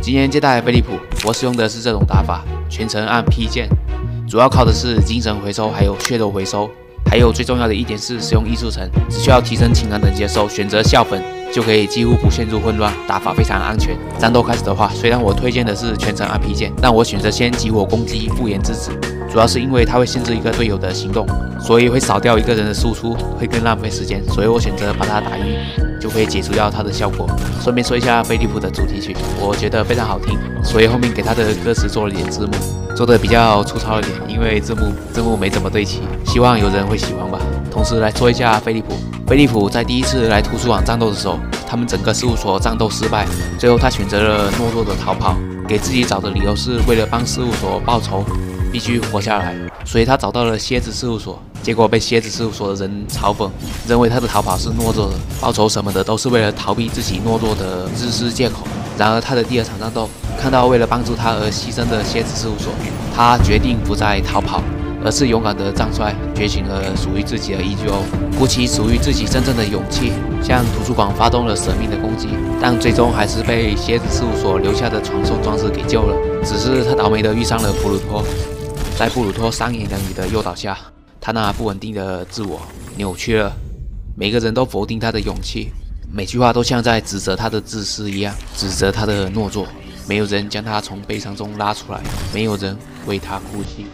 今天接待飞利浦，我使用的是这种打法，全程按 P 键，主要靠的是精神回收，还有血肉回收。还有最重要的一点是使用艺术层，只需要提升情感等级的时候选择校粉，就可以几乎不陷入混乱，打法非常安全。战斗开始的话，虽然我推荐的是全程按 P 键，但我选择先集火攻击复原之子，主要是因为它会限制一个队友的行动，所以会少掉一个人的输出，会更浪费时间，所以我选择把他打晕，就可以解除掉他的效果。顺便说一下飞利浦的主题曲，我觉得非常好听，所以后面给他的歌词做了点字幕。做的比较粗糙一点，因为字幕字幕没怎么对齐，希望有人会喜欢吧。同时来说一下飞利浦，飞利浦在第一次来图书馆战斗的时候，他们整个事务所战斗失败，最后他选择了懦弱的逃跑，给自己找的理由是为了帮事务所报仇，必须活下来，所以他找到了蝎子事务所，结果被蝎子事务所的人嘲讽，认为他的逃跑是懦弱的，报仇什么的都是为了逃避自己懦弱的自私借口。然而他的第二场战斗。看到为了帮助他而牺牲的蝎子事务所，他决定不再逃跑，而是勇敢的站出来，觉醒了属于自己的 EGO，鼓起属于自己真正的勇气，向图书馆发动了舍命的攻击，但最终还是被蝎子事务所留下的传送装置给救了。只是他倒霉的遇上了普鲁托，在布鲁托三言两语的诱导下，他那不稳定的自我扭曲了，每个人都否定他的勇气，每句话都像在指责他的自私一样，指责他的懦弱。没有人将他从悲伤中拉出来，没有人为他哭泣。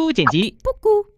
不剪辑。布谷。